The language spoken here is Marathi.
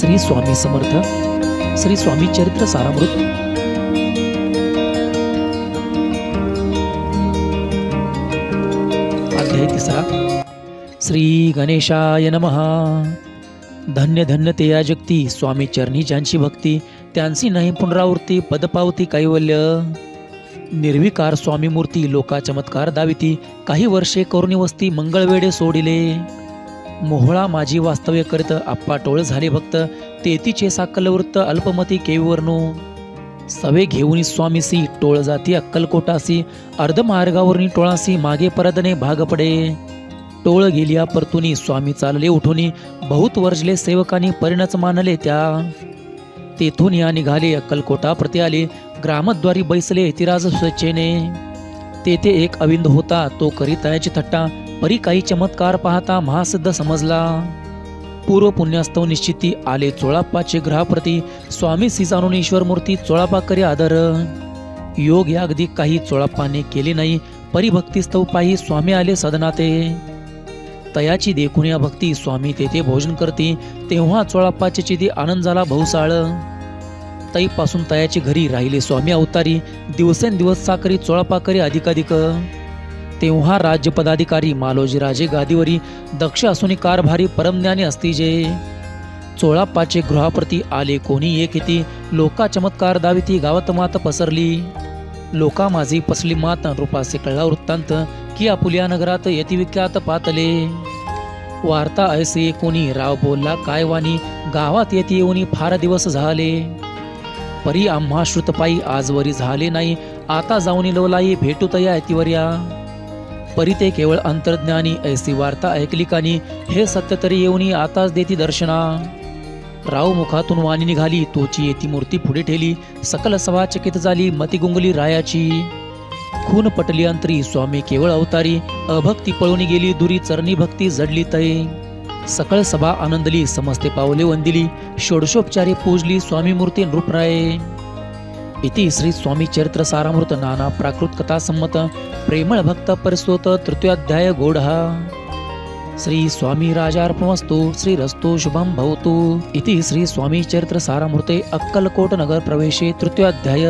श्री स्वामी समर्थ श्री स्वामी चरित्र सारामृत. अध्याय तिसरा. श्री गणेशाय नमः. धन्य धन्य ते या जगती स्वामी चरणी ज्यांची भक्ती त्यांची नाही पुनरावृत्ती पदपावती कैवल्य. निर्विकार स्वामी मूर्ती लोका चमत्कार दाविती काही वर्षे करुणी वस्ती मंगळवेडे सोडिले. मोहळा माझी वास्तव्य करीत आप्पा टोळ झाले भक्त. तेतीचे साकल वृत्त अल्पमती केविवर्णू सवे घेऊन स्वामीसी टोळ जाती अक्कलकोटासी. अर्धमार्गावरून टोळासी मागे परदने भाग पडे टोळ गेलिया परतुनी स्वामी चालले उठुनी. बहुत वर्जले सेवकांनी परिणच मानले त्या. तेथून या निघाले अक्कलकोटा प्रति आले. ग्रामद्वारी बैसले तिराज स्वच्छेने. तेथे एक अविंद होता तो करीत थट्टा. परी काही चमत्कार पाहता महासिद्ध समजला. पूर्व पुण्यास्तव निश्चिती आले चोळाप्पाचे ग्रहाप्रती स्वामी सिजानून ईश्वर मूर्ती चोळाप्पा करी आदर. योग या अगदी काही चोळाप्पाने केले नाही परिभक्तीस्तव पायी स्वामी आले सदनाते. तयाची देखून या भक्ती स्वामी तेथे भोजन करते तेव्हा चोळाप्पाचे चिती आनंद झाला भाऊसाळ तईपासून तयाची घरी राहिले स्वामी अवतारी दिवसेंदिवस साकरी चोळापा करी अधिकाधिक. तेव्हा राज्य पदाधिकारी मालोजी राजे गादीवरी दक्ष असून कारभारी परमज्ञानी असती जे चोळाप्पाचे गृहाप्रती आले कोणी एक येती लोका चमत्कार दाविती गावात मात पसरली. लोका माझी पसली मात रूपासे कळला वृत्तांत की आपुल्या नगरात यतिविख्यात पातले. वार्ता ऐसे कोणी राव बोलला काय वाणी गावात येते येऊन फार दिवस झाले. परी आम्हा श्रुतपायी आजवरी झाले नाही आता जाऊन लोलाई भेटू तया यतिवर्या परी ते केवळ अंतर्ज्ञानी ऐसी वार्ता ऐकली कानी हे सत्य तरी येऊनी आताच देती दर्शना. राव मुखातून वाणी निघाली तोची येती मूर्ती पुढे ठेली सकल सभा चकित झाली मतिगुंगली रायाची. खून पटली अंतरी स्वामी केवळ अवतारी अभक्ती पळून गेली दुरी चरणी भक्ती जडली तय. सकळ सभा आनंदली समस्ते पावले वंदिली षोडशोपचारे पूजली स्वामी मूर्ती नृपराये. इति श्री स्वामी चरित्र सारामृत नाना प्राकृत कथा संमत प्रेमळ भक्त परिस्तोत तृतीयाध्याय गोढा श्री स्वामी राजार्पणमस्तु श्री रस्तु शुभम भवतु। इति श्री स्वामी चरित्र सारामृते अक्कलकोट नगर प्रवेशे तृतीयाध्याय।